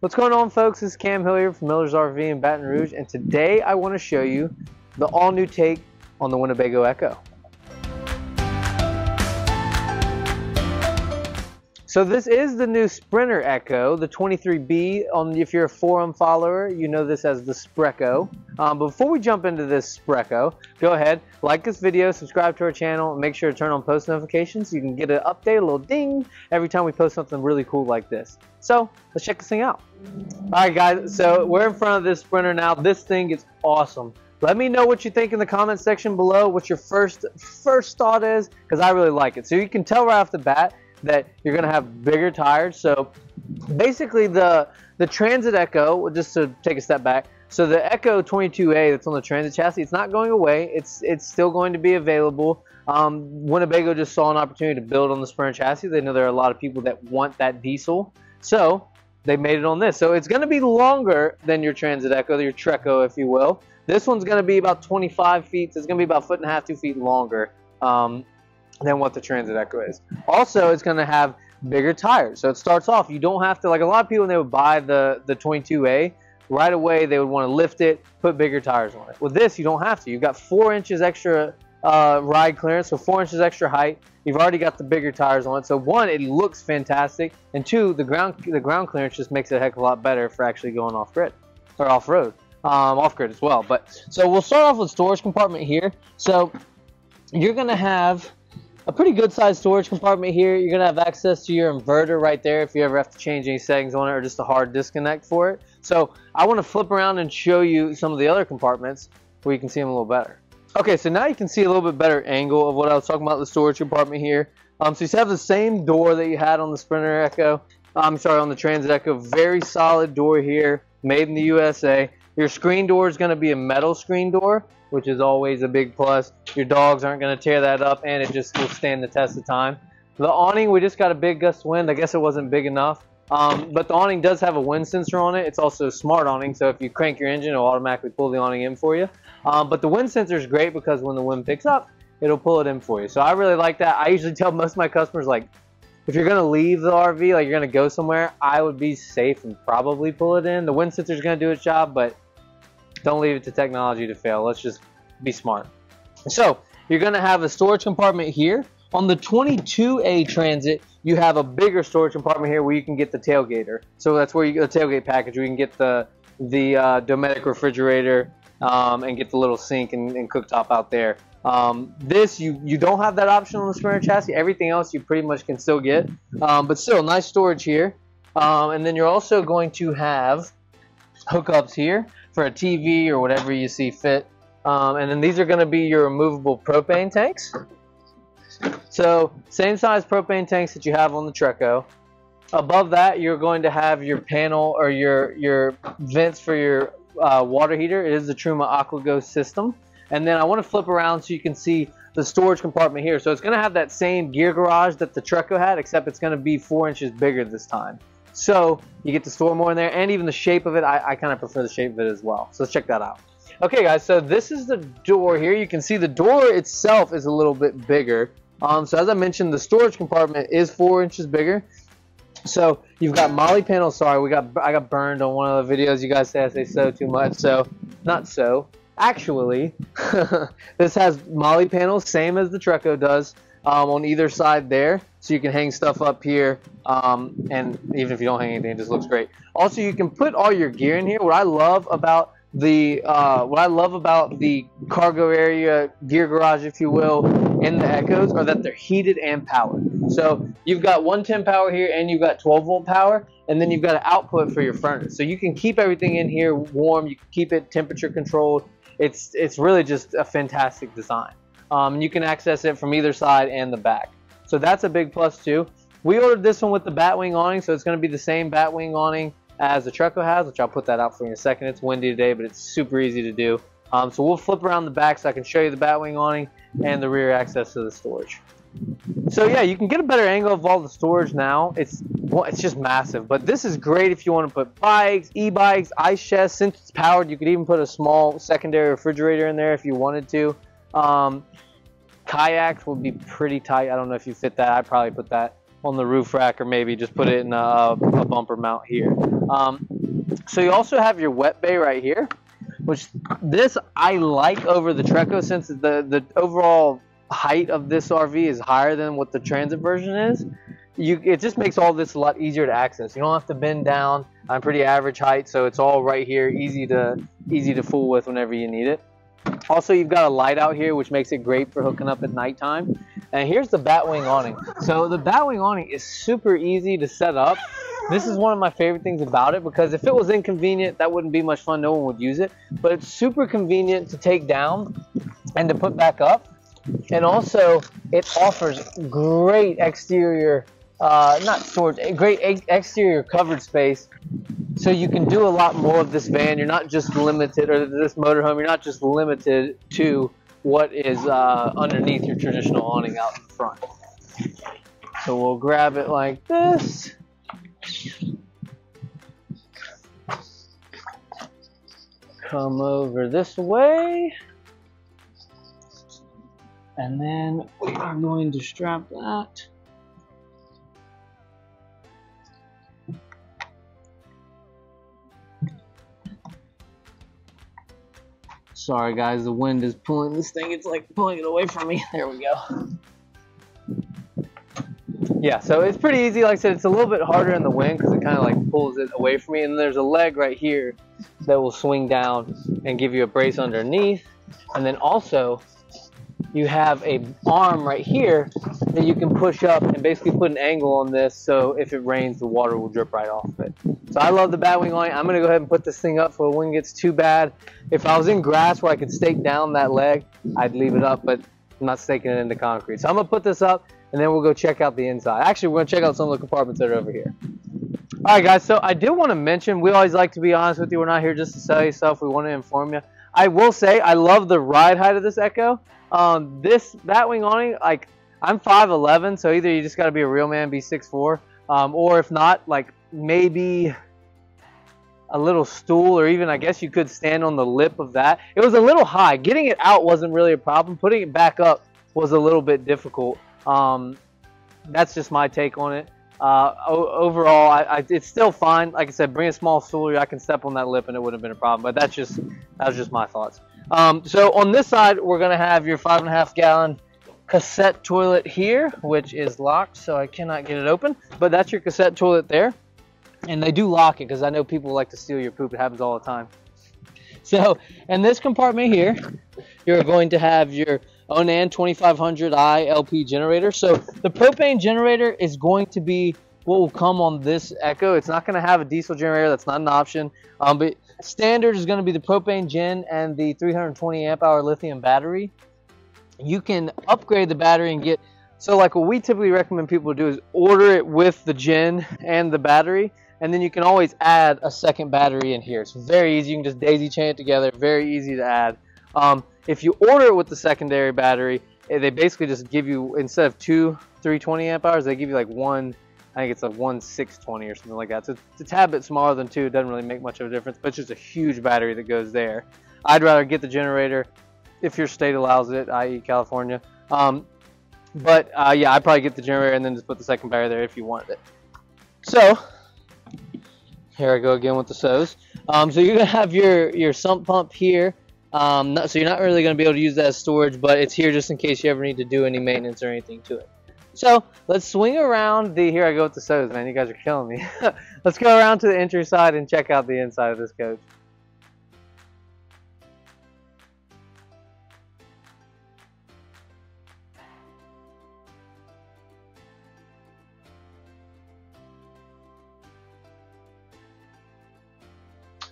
What's going on folks? This is Cam Hilliard from Miller's RV in Baton Rouge and today I want to show you the all new take on the Winnebago Ekko. So this is the new Sprinter Ekko, the 23B. On if you're a forum follower, you know this as the Spreco. Um, before we jump into this Spreco, go ahead, like this video, subscribe to our channel, and make sure to turn on post notifications so you can get an update, a little ding, every time we post something really cool like this. So let's check this thing out. All right, guys. So we're in front of this Sprinter now. This thing is awesome. Let me know what you think in the comment section below. What your first first thought is, because I really like it. So you can tell right off the bat that you're going to have bigger tires. So basically the the Transit Ekko, just to take a step back, so the Ekko 22A that's on the Transit chassis, it's not going away. It's it's still going to be available. Um, Winnebago just saw an opportunity to build on the Sprinter chassis. They know there are a lot of people that want that diesel. So they made it on this. So it's going to be longer than your Transit Ekko, your Treco, if you will. This one's going to be about 25 feet. So it's going to be about a foot and a half, two feet longer. Um, than what the Transit Ekko is. Also, it's going to have bigger tires. So it starts off, you don't have to, like a lot of people when they would buy the, the 22A, right away they would want to lift it, put bigger tires on it. With this, you don't have to. You've got four inches extra uh, ride clearance, so four inches extra height. You've already got the bigger tires on it. So one, it looks fantastic, and two, the ground the ground clearance just makes it a heck of a lot better for actually going off grid or off road, um, off grid as well. But so we'll start off with storage compartment here. So you're gonna have a pretty good sized storage compartment here. You're going to have access to your inverter right there if you ever have to change any settings on it or just a hard disconnect for it. So I want to flip around and show you some of the other compartments where you can see them a little better. Okay, so now you can see a little bit better angle of what I was talking about the storage compartment here. Um, so you have the same door that you had on the Sprinter Ekko. I'm sorry, on the Transit Ekko. Very solid door here, made in the USA. Your screen door is going to be a metal screen door which is always a big plus. Your dogs aren't going to tear that up, and it just will stand the test of time. The awning, we just got a big gust wind. I guess it wasn't big enough. Um, but the awning does have a wind sensor on it. It's also a smart awning, so if you crank your engine, it'll automatically pull the awning in for you. Um, but the wind sensor is great because when the wind picks up, it'll pull it in for you. So I really like that. I usually tell most of my customers, like, if you're going to leave the RV, like you're going to go somewhere, I would be safe and probably pull it in. The wind sensor is going to do its job, but don't leave it to technology to fail. Let's just be smart. So you're going to have a storage compartment here. On the 22A Transit, you have a bigger storage compartment here where you can get the tailgater. So that's where you get the tailgate package you can get the the uh, Dometic refrigerator um, and get the little sink and, and cooktop out there. Um, this you you don't have that option on the Sprinter chassis. Everything else you pretty much can still get, um, but still nice storage here. Um, and then you're also going to have hookups here for a TV or whatever you see fit. Um, and then these are going to be your removable propane tanks. So same size propane tanks that you have on the Treco. Above that, you're going to have your panel or your your vents for your uh, water heater. It is the Truma AquaGo system. And then I want to flip around so you can see the storage compartment here. So it's going to have that same gear garage that the Treco had, except it's going to be four inches bigger this time. So you get to store more in there, and even the shape of it, I, I kind of prefer the shape of it as well. So let's check that out. Okay, guys, so this is the door here. You can see the door itself is a little bit bigger. Um, so as I mentioned, the storage compartment is four inches bigger. So you've got MOLLE panels. Sorry, we got I got burned on one of the videos. You guys say I say so too much. So not so. Actually, this has MOLLE panels, same as the Treco does um, on either side there. So you can hang stuff up here. Um, and even if you don't hang anything, it just looks great. Also, you can put all your gear in here. What I love about the uh, what I love about the cargo area gear garage, if you will, in the Ekkos are that they're heated and powered. So you've got 110 power here and you've got 12 volt power, and then you've got an output for your furnace. So you can keep everything in here warm. You can keep it temperature controlled. It's it's really just a fantastic design. Um, you can access it from either side and the back. So that's a big plus too. We ordered this one with the Batwing awning, so it's going to be the same Batwing awning as the Treco has, which I'll put that out for you in a second. It's windy today, but it's super easy to do. Um, so we'll flip around the back so I can show you the Batwing awning and the rear access to the storage. So yeah, you can get a better angle of all the storage now. It's well, it's just massive, but this is great if you want to put bikes, e-bikes, ice chests. Since it's powered, you could even put a small secondary refrigerator in there if you wanted to. Um, kayaks would be pretty tight. I don't know if you fit that. I'd probably put that on the roof rack or maybe just put it in a, a bumper mount here. Um, so you also have your wet bay right here, which this I like over the Treco since the, the overall height of this RV is higher than what the Transit version is. You, it just makes all this a lot easier to access. You don't have to bend down. I'm pretty average height, so it's all right here, easy to easy to fool with whenever you need it. Also, you've got a light out here, which makes it great for hooking up at nighttime. And here's the Batwing awning. So the Batwing awning is super easy to set up. This is one of my favorite things about it because if it was inconvenient, that wouldn't be much fun. No one would use it. But it's super convenient to take down and to put back up. And also, it offers great exterior, uh, not storage, great exterior covered space so you can do a lot more of this van. You're not just limited, or this motorhome, you're not just limited to what is uh, underneath your traditional awning out in front. So we'll grab it like this. Come over this way. And then we are going to strap that Sorry guys, the wind is pulling this thing. It's like pulling it away from me. There we go. Yeah, so it's pretty easy. Like I said, it's a little bit harder in the wind because it kind of like pulls it away from me. And there's a leg right here that will swing down and give you a brace underneath. And then also you have a arm right here that you can push up and basically put an angle on this so if it rains the water will drip right off it. So I love the Batwing awning. I'm gonna go ahead and put this thing up so the wind gets too bad. If I was in grass where I could stake down that leg, I'd leave it up, but I'm not staking it into concrete. So I'm gonna put this up and then we'll go check out the inside. Actually, we're gonna check out some of the compartments that are over here. All right, guys, so I did want to mention, we always like to be honest with you. We're not here just to sell you stuff. We want to inform you. I will say, I love the ride height of this Ekko. Um, this Batwing awning, like I'm 5'11", so either you just got to be a real man, be 6'4", um, or if not, like maybe a little stool, or even I guess you could stand on the lip of that. It was a little high. Getting it out wasn't really a problem. Putting it back up was a little bit difficult. Um, that's just my take on it. Uh, overall, I, I, it's still fine. Like I said, bring a small stool. I can step on that lip and it wouldn't have been a problem. But that's just that was just my thoughts. Um, so on this side, we're going to have your five and a half gallon cassette toilet here, which is locked, so I cannot get it open. But that's your cassette toilet there. And they do lock it because I know people like to steal your poop. It happens all the time. So in this compartment here, you're going to have your Onan 2500i LP generator. So the propane generator is going to be what will come on this Ekko. It's not going to have a diesel generator. That's not an option. Um, but standard is going to be the propane gen and the 320 amp hour lithium battery. You can upgrade the battery and get so like what we typically recommend people do is order it with the gen and the battery and then you can always add a second battery in here. It's very easy. You can just daisy chain it together. Very easy to add. Um, if you order it with the secondary battery, eh, they basically just give you instead of two 320 amp hours, they give you like one I think it's a 1620 or something like that. So it's a tad bit smaller than two. It doesn't really make much of a difference, but it's just a huge battery that goes there. I'd rather get the generator if your state allows it, i.e. California. Um, but uh, yeah, I'd probably get the generator and then just put the second battery there if you wanted it. So here I go again with the SOs. Um, so you're gonna have your your sump pump here. Um, not, so you're not really gonna be able to use that as storage, but it's here just in case you ever need to do any maintenance or anything to it. So let's swing around the, here I go with the SOs, man, you guys are killing me. let's go around to the entry side and check out the inside of this coach.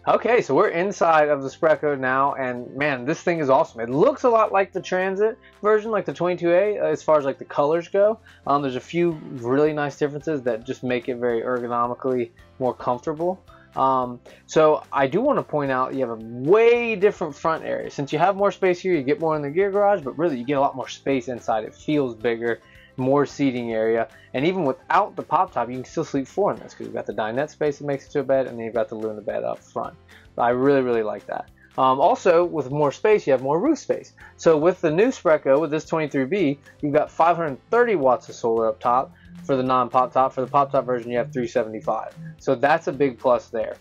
Okay, so we're inside of the Spreco now, and man, this thing is awesome. It looks a lot like the Transit version, like the 22A, uh, as far as like the colors go. Um, there's a few really nice differences that just make it very ergonomically more comfortable. Um, so I do want to point out you have a way different front area. Since you have more space here, you get more in the gear garage, but really you get a lot more space inside. It feels bigger more seating area. And even without the pop top, you can still sleep four in this because you've got the dinette space that makes it to a bed, and then you've got the Luna bed up front. I really, really like that. Um, also, with more space, you have more roof space. So with the new Spreco, with this 23B, you've got 530 watts of solar up top, for the non-pop top. For the pop top version, you have 375. So that's a big plus there.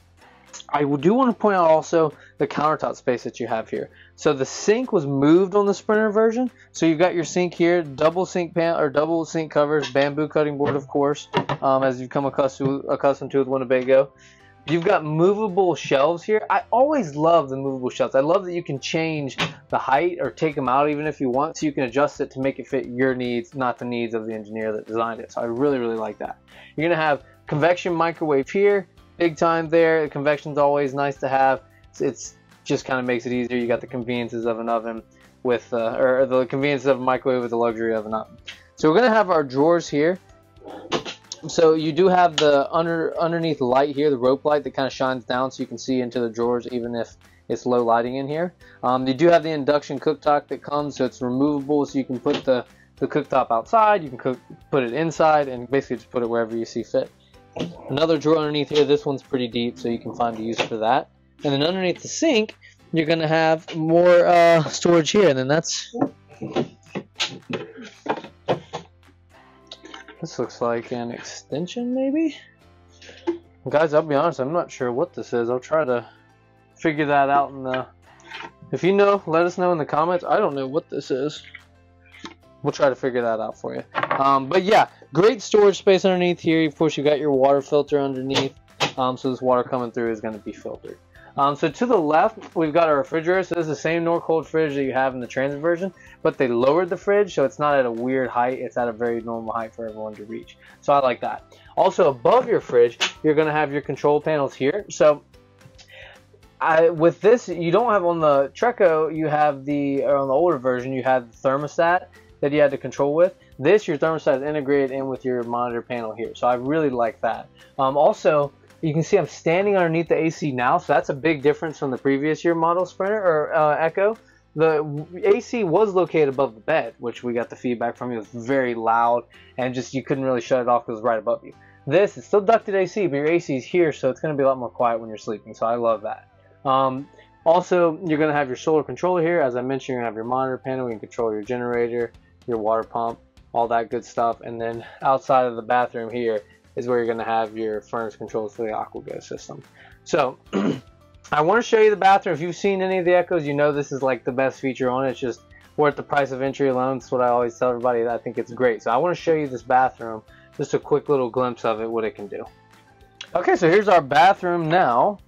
I do want to point out also the countertop space that you have here. So the sink was moved on the Sprinter version. So you've got your sink here, double sink pan or double sink covers, bamboo cutting board, of course, um, as you've come accustomed accustomed to with Winnebago. You've got movable shelves here. I always love the movable shelves. I love that you can change the height or take them out even if you want, so you can adjust it to make it fit your needs, not the needs of the engineer that designed it. So I really, really like that. You're gonna have convection microwave here, big time there. Convection's always nice to have. It's, it's just kind of makes it easier. You got the conveniences of an oven with, uh, or the conveniences of a microwave with the luxury of an oven. So we're gonna have our drawers here so you do have the under underneath light here, the rope light that kind of shines down so you can see into the drawers even if it's low lighting in here. Um, you do have the induction cooktop that comes, so it's removable, so you can put the, the cooktop outside, you can cook, put it inside, and basically just put it wherever you see fit. Another drawer underneath here, this one's pretty deep, so you can find a use for that. And then underneath the sink, you're going to have more uh, storage here, and then that's this looks like an extension, maybe? Guys, I'll be honest, I'm not sure what this is. I'll try to figure that out in the... If you know, let us know in the comments. I don't know what this is. We'll try to figure that out for you. Um, but yeah, great storage space underneath here. Of course, you've got your water filter underneath. Um, so this water coming through is going to be filtered. Um, so to the left, we've got our refrigerator. So this is the same Norcold fridge that you have in the Transit version, but they lowered the fridge, so it's not at a weird height. It's at a very normal height for everyone to reach. So I like that. Also above your fridge, you're going to have your control panels here. So I, with this, you don't have on the Treco, you have the, on the older version, you had the thermostat that you had to control with. This, your thermostat is integrated in with your monitor panel here. So I really like that. Um, also, you can see I'm standing underneath the AC now, so that's a big difference from the previous year model Sprinter or uh, Ekko. The AC was located above the bed, which we got the feedback from. It was very loud, and just you couldn't really shut it off because it was right above you. This is still ducted AC, but your AC is here, so it's going to be a lot more quiet when you're sleeping. So I love that. Um, also, you're going to have your solar controller here. As I mentioned, you're going to have your monitor panel. You can control your generator, your water pump, all that good stuff. And then outside of the bathroom here, is where you're going to have your furnace controls for the AquaGo system. So I want to show you the bathroom. If you've seen any of the Ekkos, you know this is like the best feature on it. It's just worth the price of entry alone. That's what I always tell everybody. I think it's great. So I want to show you this bathroom. Just a quick little glimpse of it, what it can do. Okay, so here's our bathroom now.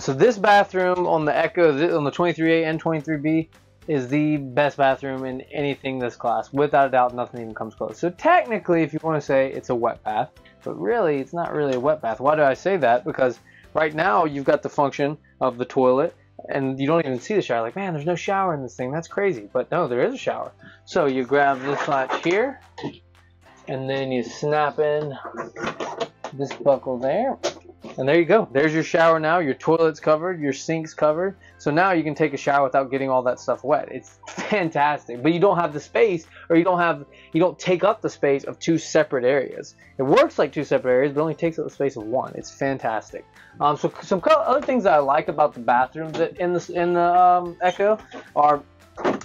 So this bathroom on the Ekko, on the 23A and 23B, is the best bathroom in anything this class. Without a doubt, nothing even comes close. So technically, if you want to say it's a wet bath, but really, it's not really a wet bath. Why do I say that? Because right now, you've got the function of the toilet, and you don't even see the shower. Like, man, there's no shower in this thing. That's crazy. But no, there is a shower. So you grab this latch here, and then you snap in this buckle there, and there you go. There's your shower now. Your toilet's covered. Your sink's covered. So now you can take a shower without getting all that stuff wet. It's fantastic. But you don't have the space, or you don't have, you don't take up the space of two separate areas. It works like two separate areas, but only takes up the space of one. It's fantastic. Um, so some other things I like about the bathrooms in the in the um, Ekko are,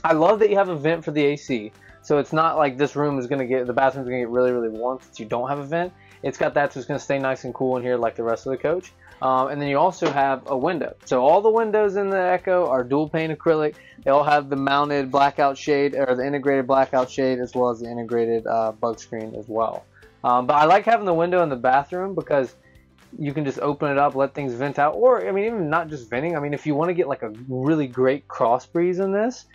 I love that you have a vent for the AC. So it's not like this room is gonna get the bathroom's gonna get really really warm since you don't have a vent. It's got that so it's going to stay nice and cool in here like the rest of the coach. Um, and then you also have a window. So all the windows in the Ekko are dual pane acrylic. They all have the mounted blackout shade or the integrated blackout shade as well as the integrated uh, bug screen as well. Um, but I like having the window in the bathroom because you can just open it up, let things vent out, or I mean, even not just venting. I mean, if you want to get like a really great cross breeze in this,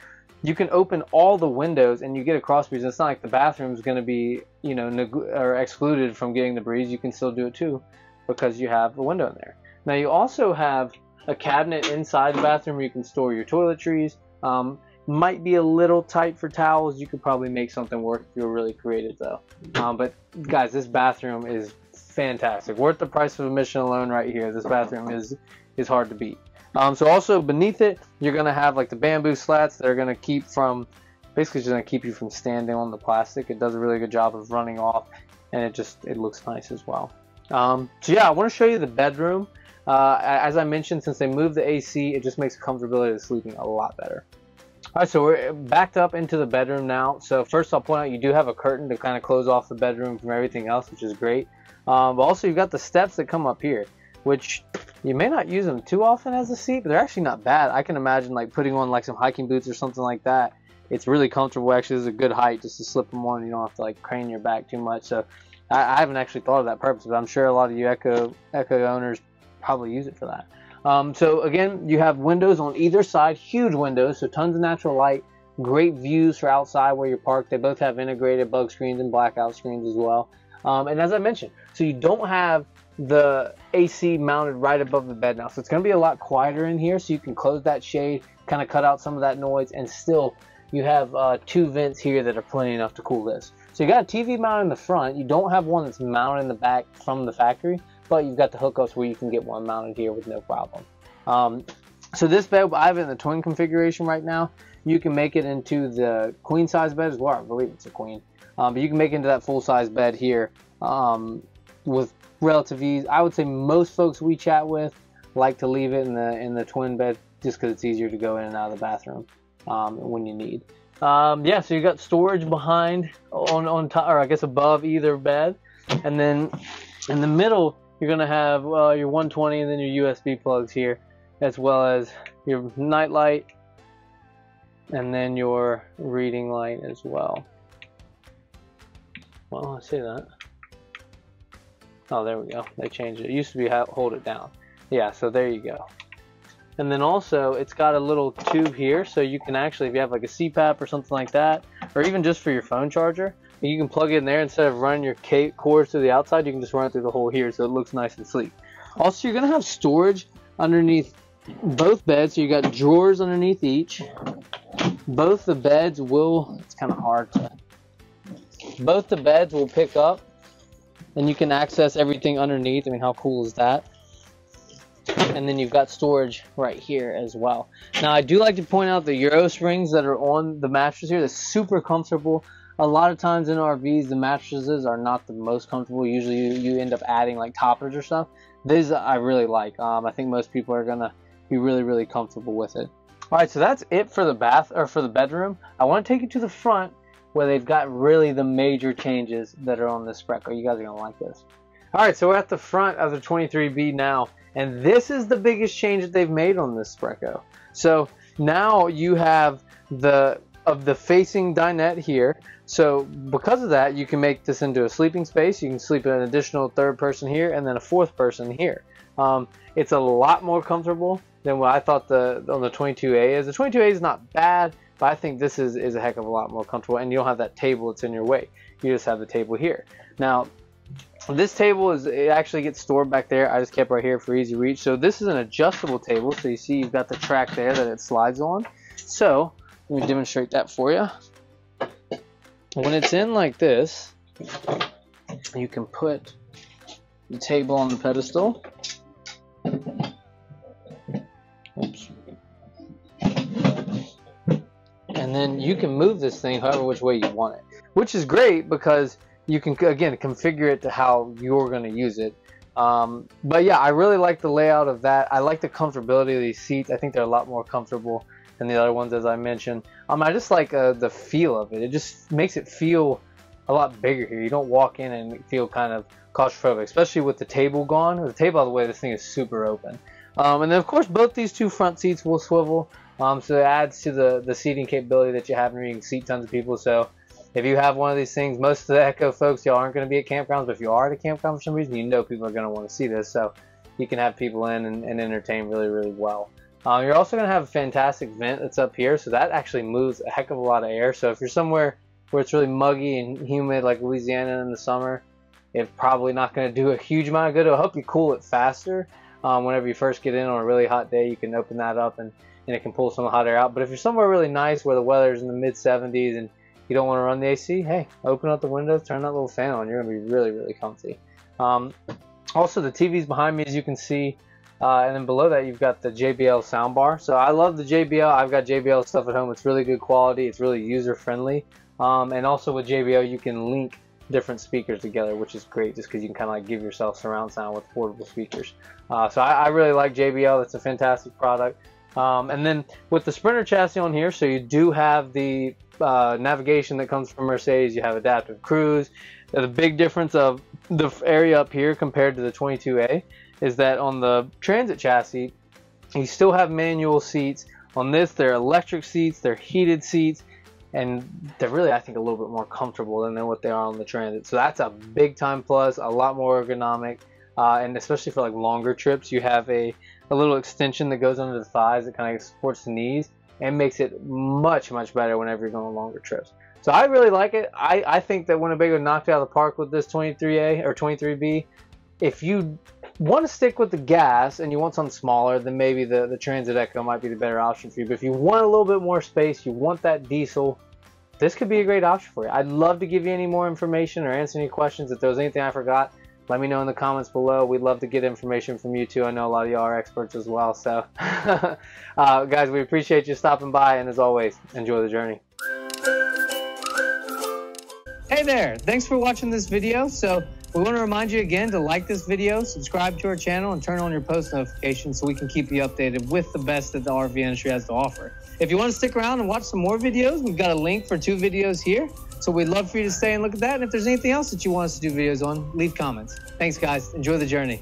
you can open all the windows and you get a cross breeze. It's not like the bathroom is going to be, you know, or excluded from getting the breeze. You can still do it too because you have a window in there. Now you also have a cabinet inside the bathroom where you can store your toiletries. Um, might be a little tight for towels. You could probably make something work if you were really creative though. Um, but guys, this bathroom is fantastic. Worth the price of admission alone right here. This bathroom is is hard to beat. Um, so also beneath it, you're going to have like the bamboo slats that are going to keep from, basically just to keep you from standing on the plastic. It does a really good job of running off and it just, it looks nice as well. Um, so yeah, I want to show you the bedroom. Uh, as I mentioned, since they moved the AC, it just makes comfortability of sleeping a lot better. All right, so we're backed up into the bedroom now. So first I'll point out you do have a curtain to kind of close off the bedroom from everything else, which is great. Um, but also you've got the steps that come up here, which you may not use them too often as a seat, but they're actually not bad. I can imagine like putting on like some hiking boots or something like that. It's really comfortable. Actually, this is a good height just to slip them on. You don't have to like crane your back too much. So I, I haven't actually thought of that purpose, but I'm sure a lot of you Ekko Ekko owners probably use it for that. Um, so again, you have windows on either side, huge windows, so tons of natural light, great views for outside where you're parked. They both have integrated bug screens and blackout screens as well. Um, and as I mentioned, so you don't have the AC mounted right above the bed now. So it's going to be a lot quieter in here so you can close that shade, kind of cut out some of that noise, and still you have uh, two vents here that are plenty enough to cool this. So you got a TV mounted in the front. You don't have one that's mounted in the back from the factory, but you've got the hookups where you can get one mounted here with no problem. Um, so this bed, I have it in the twin configuration right now. You can make it into the queen size bed as well. I believe it's a queen. Um, but you can make it into that full size bed here um, with relative ease. I would say most folks we chat with like to leave it in the in the twin bed just because it's easier to go in and out of the bathroom um, when you need. Um, yeah, so you got storage behind on on top, or I guess above either bed, and then in the middle you're gonna have uh, your 120 and then your USB plugs here, as well as your night light, and then your reading light as well. Well, I see that. Oh, there we go. They changed it. It used to be hold it down. Yeah, so there you go. And then also, it's got a little tube here, so you can actually, if you have like a CPAP or something like that, or even just for your phone charger, you can plug it in there instead of running your cords to the outside, you can just run it through the hole here so it looks nice and sleek. Also, you're going to have storage underneath both beds, so you got drawers underneath each. Both the beds will, it's kind of hard to, both the beds will pick up and you can access everything underneath. I mean, how cool is that? And then you've got storage right here as well. Now, I do like to point out the Euro springs that are on the mattress here. They're super comfortable. A lot of times in RVs, the mattresses are not the most comfortable. Usually, you, you end up adding like toppers or stuff. This I really like. Um, I think most people are gonna be really, really comfortable with it. All right, so that's it for the bath or for the bedroom. I want to take you to the front where they've got really the major changes that are on this Spreco. You guys are going to like this. All right, so we're at the front of the 23B now, and this is the biggest change that they've made on this Spreco. So now you have the of the facing dinette here. So because of that, you can make this into a sleeping space. You can sleep an additional third person here and then a fourth person here. Um, it's a lot more comfortable than what I thought the on the 22A is. The 22A is not bad. But I think this is, is a heck of a lot more comfortable and you don't have that table that's in your way. You just have the table here. Now, this table is it actually gets stored back there. I just kept right here for easy reach. So this is an adjustable table. So you see you've got the track there that it slides on. So let me demonstrate that for you. When it's in like this, you can put the table on the pedestal. Oops. And then you can move this thing however which way you want it. Which is great because you can again configure it to how you're going to use it. Um, but yeah I really like the layout of that. I like the comfortability of these seats. I think they're a lot more comfortable than the other ones as I mentioned. Um, I just like uh, the feel of it. It just makes it feel a lot bigger here. You don't walk in and feel kind of claustrophobic especially with the table gone. With the table of the way this thing is super open. Um, and then of course both these two front seats will swivel um, so it adds to the, the seating capability that you have and you can seat tons of people. So if you have one of these things, most of the Ekko folks, y'all aren't going to be at campgrounds, but if you are at a campground for some reason, you know people are going to want to see this. So you can have people in and, and entertain really, really well. Um, you're also going to have a fantastic vent that's up here, so that actually moves a heck of a lot of air. So if you're somewhere where it's really muggy and humid like Louisiana in the summer, it's probably not going to do a huge amount of good. It'll help you cool it faster. Um, whenever you first get in on a really hot day, you can open that up and and it can pull some hot air out. But if you're somewhere really nice where the weather's in the mid 70s and you don't want to run the AC, hey, open up the windows, turn that little fan on. You're going to be really, really comfy. Um, also, the TV's behind me, as you can see. Uh, and then below that, you've got the JBL soundbar. So I love the JBL. I've got JBL stuff at home. It's really good quality. It's really user friendly. Um, and also with JBL, you can link different speakers together, which is great just because you can kind of like give yourself surround sound with portable speakers. Uh, so I, I, really like JBL. It's a fantastic product. Um, and then with the Sprinter chassis on here, so you do have the uh, navigation that comes from Mercedes. You have adaptive cruise. The big difference of the area up here compared to the 22A is that on the Transit chassis, you still have manual seats. On this, they're electric seats, they're heated seats, and they're really, I think, a little bit more comfortable than what they are on the Transit. So that's a big time plus, a lot more ergonomic, uh, and especially for like longer trips, you have a, a little extension that goes under the thighs that kind of supports the knees and makes it much, much better whenever you're going on longer trips. So I really like it. I, I think that Winnebago knocked it out of the park with this 23A or 23B. If you want to stick with the gas and you want something smaller, then maybe the, the Transit Ekko might be the better option for you. But if you want a little bit more space, you want that diesel, this could be a great option for you. I'd love to give you any more information or answer any questions. If there was anything I forgot, let me know in the comments below. We'd love to get information from you too. I know a lot of y'all are experts as well. So, uh, guys, we appreciate you stopping by. And as always, enjoy the journey. Hey there, thanks for watching this video. So we want to remind you again to like this video, subscribe to our channel, and turn on your post notifications so we can keep you updated with the best that the RV industry has to offer. If you want to stick around and watch some more videos, we've got a link for two videos here. So we'd love for you to stay and look at that. And if there's anything else that you want us to do videos on, leave comments. Thanks, guys. Enjoy the journey.